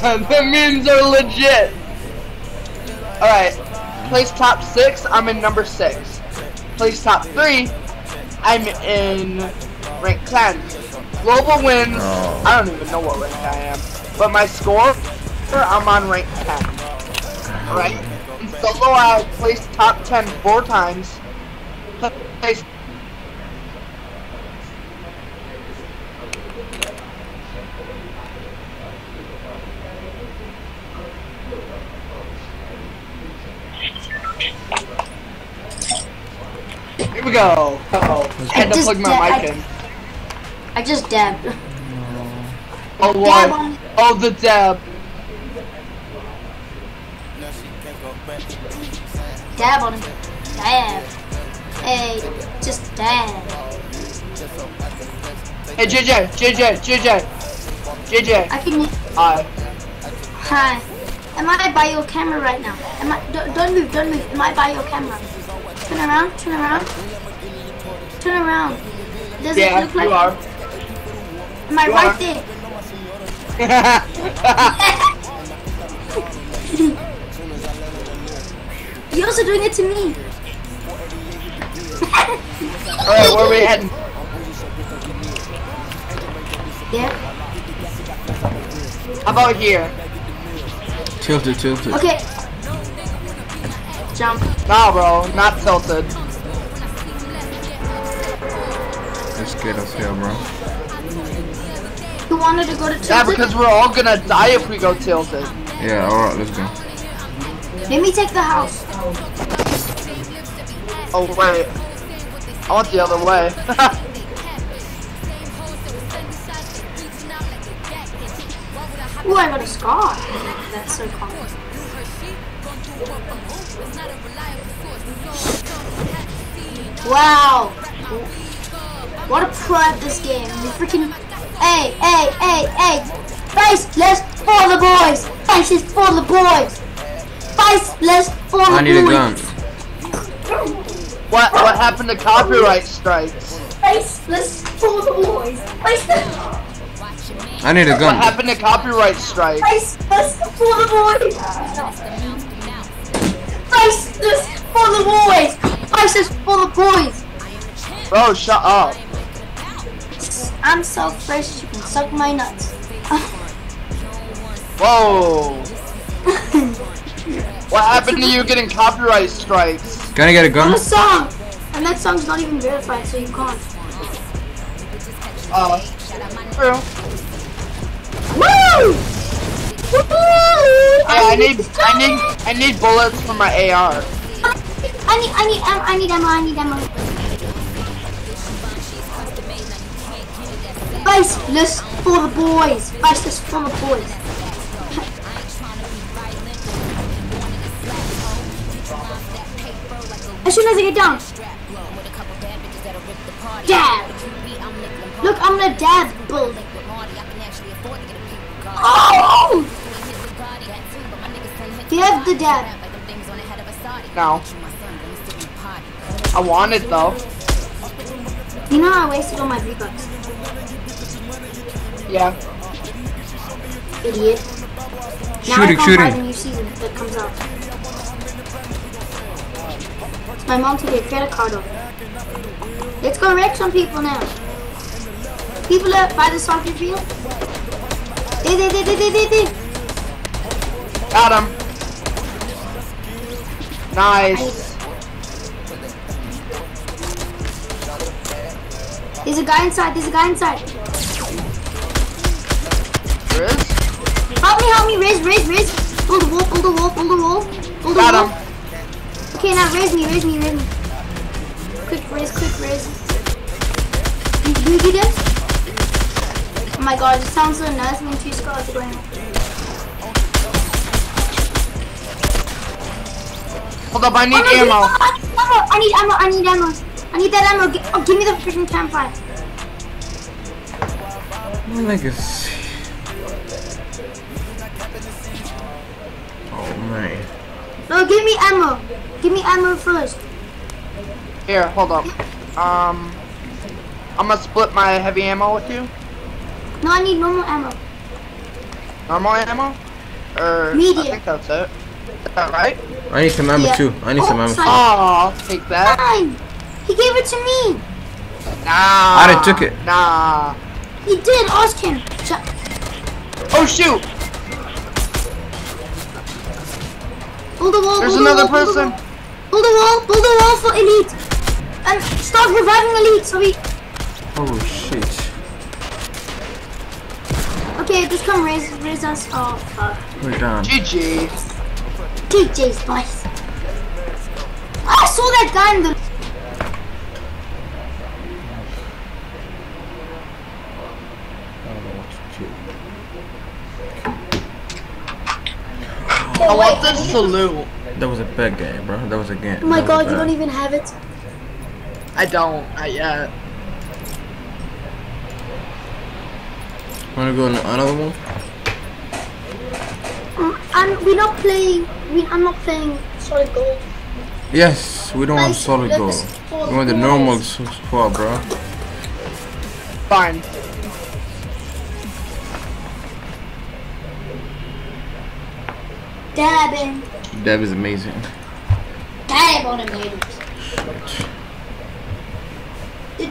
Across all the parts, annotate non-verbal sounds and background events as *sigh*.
*laughs* the memes are legit. Alright. Place top six, I'm in number six. Place top three, I'm in rank 10. Global wins, Oh. I don't even know what rank I am. But my score, I'm on rank 10. Right? In solo, I placed top 10 four times. Placed Here we go. Uh-oh. I had to just plug my mic in. I just dabbed. Oh, Dab on- Oh, the dab. Dab on him. Dab. Hey, just dab. Hey, JJ, JJ, JJ, JJ. I can. Hi. Hi. Am I by your camera right now? Am I? Don't, don't move. Don't move. Am I by your camera? Turn around. Turn around. Turn around. Does it Yeah, look like? you are. Am I You right are. there? *laughs* You're also doing it to me. Alright, where are we heading? Yeah. How about here? Tilted, tilted. Okay. Jump. Nah, bro, not tilted. Get us here, bro. Who wanted to go to Yeah, because we're all gonna die if we go tilted. Yeah, alright, let's go. Let me take the house. Oh, wait. I want the other way. *laughs* Ooh, I got a scar. That's so cool. Wow. What a pro at this game. You freaking. Hey, hey, hey, hey. Faceless for the boys. Faceless for the boys. Faceless for the boys. I need a gun. what what happened to copyright strikes? Faceless for the boys. Faceless. I need a gun. What happened to copyright strikes? Faceless for the boys. Faceless for the boys. Faceless for the boys. Bro, shut up. I'm so fresh, you can suck my nuts. *laughs* Whoa. what happened to you getting copyright strikes? Gonna get a On gun? a song! And that song's not even verified, so you can't. Uh, true. Woo! Woo! Hey, I need, I need, I need bullets for my AR. I need, I need, I need ammo, I need ammo. Faceless for the boys. Faceless for the boys. As soon as I get down. Dab. Look, I'm gonna dab bull. Oh! Have the dab? No. I want it though. You know I wasted all my V-Bucks. Yeah. Idiot. Shooting, I shooting. the new season that comes out. My mom took a credit card off. Let's go wreck some people now. People up by the soccer field. They, they, they, they, they, they, they. Got him. Nice. There's a guy inside. There's a guy inside. There is? Help me, help me. Raise, raise, raise. Pull the wall, pull the wall, pull the wall. Pull the Got wall. him. Okay, now raise me, raise me, raise me. Quick raise, quick raise. Boogie did. Oh my god, it sounds so nice when two squads are going. Hold up, I need Oh, no, ammo. I need ammo. I need ammo. I need ammo. I need that ammo. Gi- Oh, give me the freaking campfire. My leg is. Oh man. No, give me ammo. Give me ammo first. Here, hold up. Um, I'm gonna split my heavy ammo with you. No, I need normal ammo. Normal ammo? Or I Medium. think that's it. Is that right? I need some ammo Yeah. too. I need some Oh, ammo. sorry. Oh, I'll take that. Fine. He gave it to me. Nah. I done took it. Nah. He did. Ask him. Sh- Oh shoot! Build a wall. There's build a another wall, person. wall. Build a wall. Build a wall for elite. Uh, and start reviving elite. So we. Oh shit. Okay, just come raise raise us. Oh fuck. We're down. GG. DJ's nice. I saw that guy in the. I want this salute. That was a bad game, bro. That was a game. Oh my god, you don't even have it. I don't. Not yet. Wanna go in another one? Um, and we're not playing. We, I'm not playing solid gold. Yes, we don't want Nice. solid gold. We want the normal s- squad, bro. Fine. Dabbing. Deb is amazing. Dab on him, haters. Did,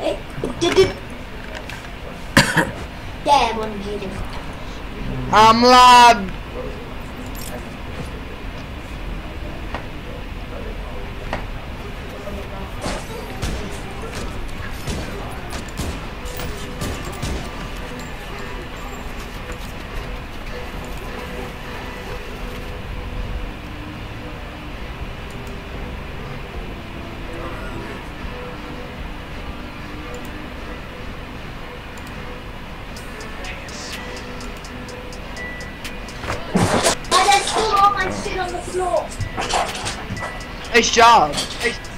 hey, did, did. Dab on. I'm live. On the floor. Nice job. No,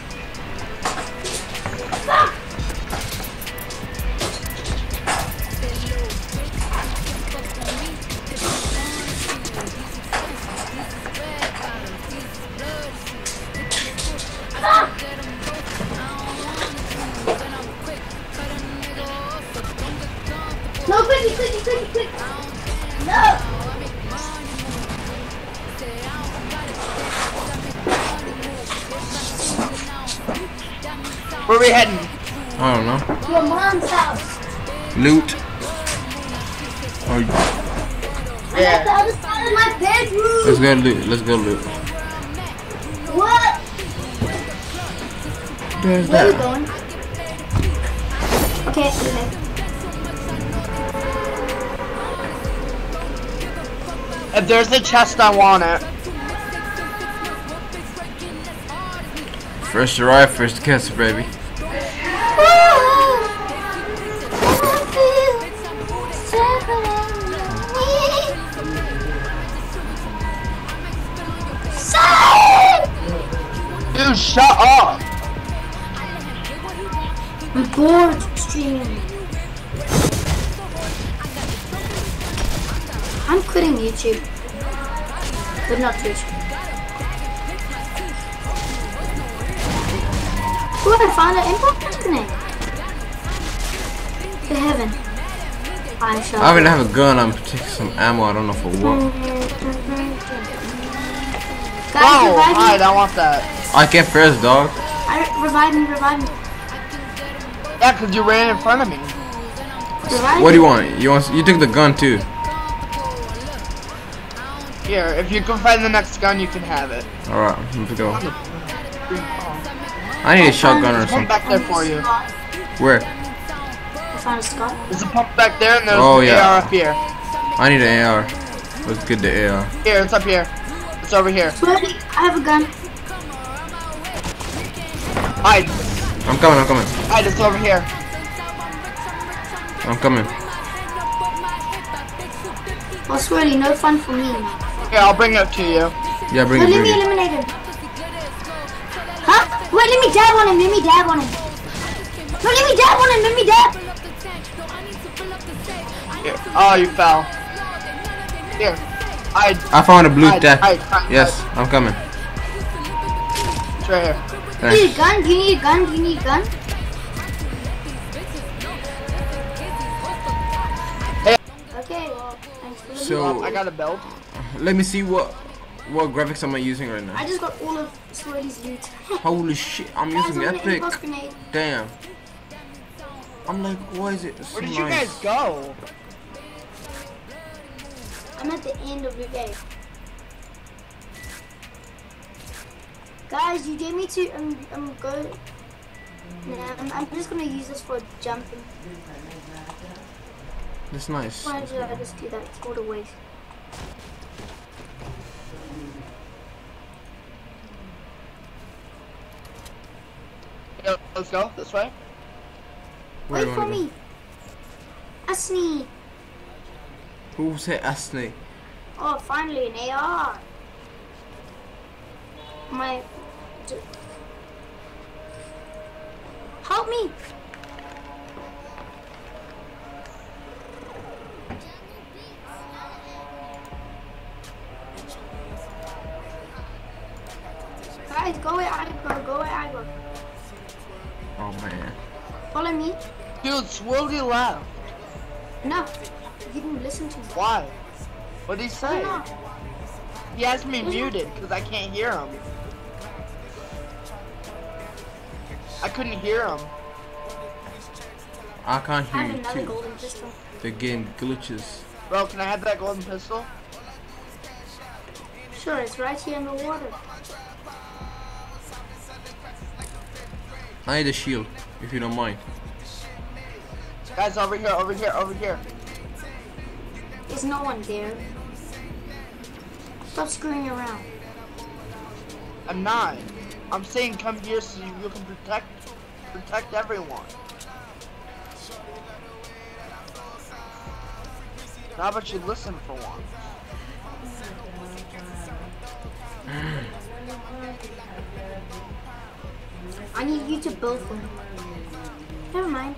Where are we heading? I don't know. Your mom's house. Loot. Oh, I'm at the Yeah. other side of my bedroom. let's go loot. Let's go loot. What? There's Where are we going? Okay, okay. If there's a chest, I want it. First to arrive, first to catch, baby. Dude, shut up. I'm bored streaming. I'm quitting YouTube. But not Twitch. Ooh, I found an impact connect. To heaven. I shall. I even have a gun. I'm taking some ammo. I don't know for what. Guys, Oh, revive hide. me. I want that. I can't press, dog. I, revive me, revive me. Yeah, because you ran in front of me. Revive What do you want? You want? You took the gun too. Here, if you can find the next gun, you can have it. All right, let's go. I need a shotgun or One something. back there for you. Where? I found a Scott. There's a pump back there, and there's Oh, the yeah. AR up here. I need an AR. Let's get the AR. Here, it's up here. It's over here. Ready? I have a gun. Hide. I'm coming. I'm coming. Hide, it's over here. I'm coming. Oh, Swirly, no fun for me. Here, I'll bring it to you. Yeah, bring No, it, let bring me it. eliminate him. Huh? Wait, let me dab on him. Let me dab on him. No, let me dab on him. Let me dab. Here. Oh, you fell. Here. I. I found a blue Hide, deck. hide, hide, Yes, I'm coming. It's right here. Do you need Thanks. a gun? Do you need a gun? Do you need a gun? Hey. Okay, well, thanks for the So- I got a belt. Let me see what what graphics am I using right now. I just got all of Swirly's loot. *laughs* Holy shit, I'm Guys, using I'm Epic. Damn. I'm like, why is it so Where did you guys go? I'm at the end of the day. Guys, you gave me to um um go. Nah, I'm, I'm just gonna use this for jumping. That's nice. Why did I just do that? It's all a waste. Yeah, let's go this way. Where Wait for me. Asni. Who said Asney? Oh, finally an AR. My. D- Help me. Guys, go where I go. Go where I go. Oh man. Follow me. Dude, Swirly left. No, he didn't listen to me. Why? What did he say? He has me muted because I can't hear him. Couldn't hear him. I can't I hear have you too. golden pistol. The game glitches. Bro, can I have that golden pistol? Sure, it's right here in the water. I need a shield, if you don't mind. Guys, over here, over here, over here. There's no one there. Stop screwing around. I'm not. I'm saying come here so you can protect protect everyone. How about you listen for once? I need you to build for me. Never mind.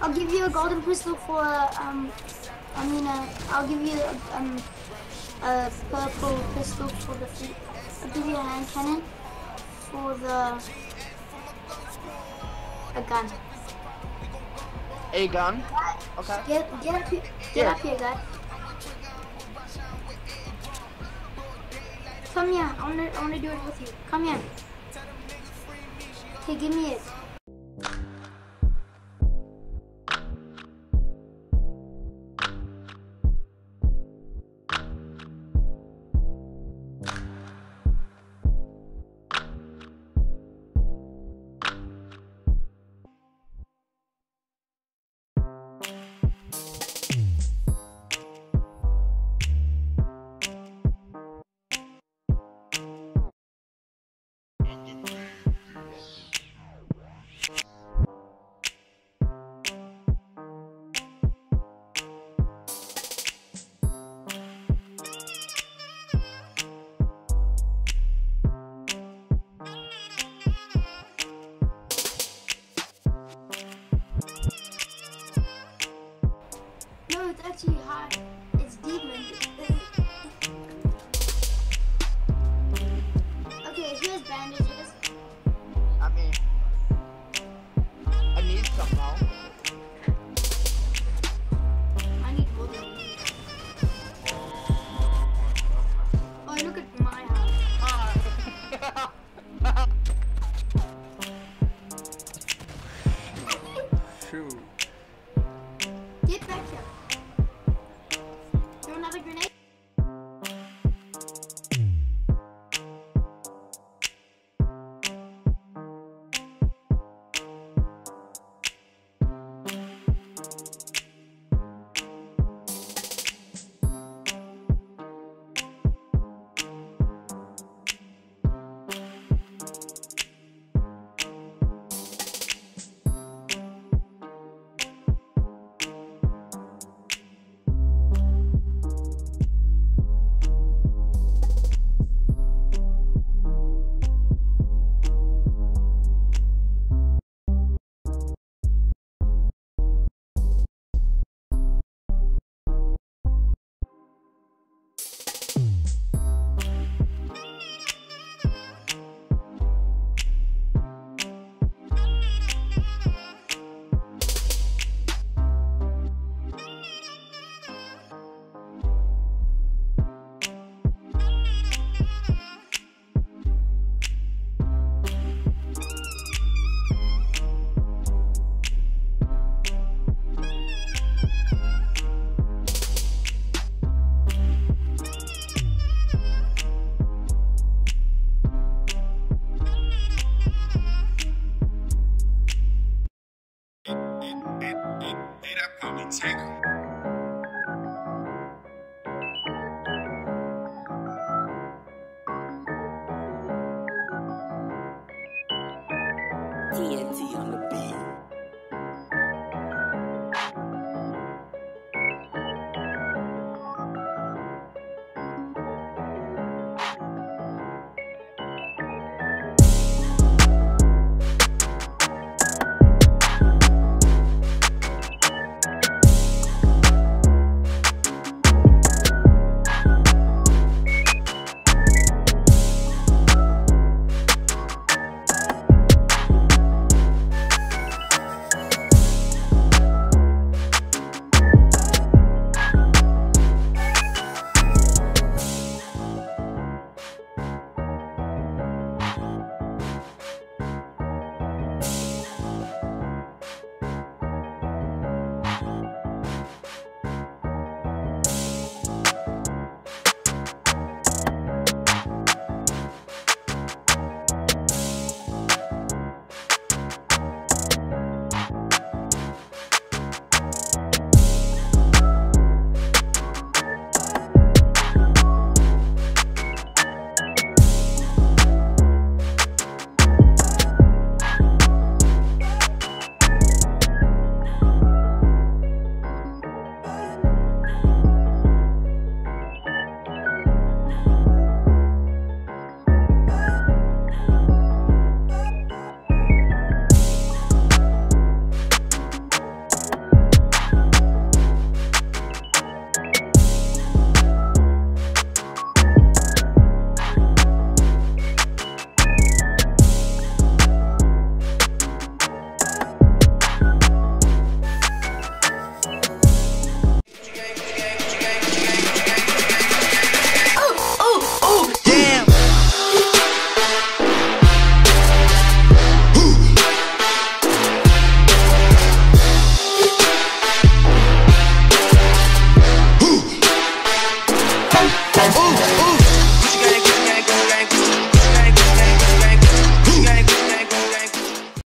I'll give you a golden pistol for um. I mean, uh, I'll give you um a purple pistol for the. Fleet. I'll give you a hand cannon for the a gun. A gun? Okay. Get get up here, get Here. up here, guy. Come here. I wanna I wanna do it with you. Come here. Okay, give me it.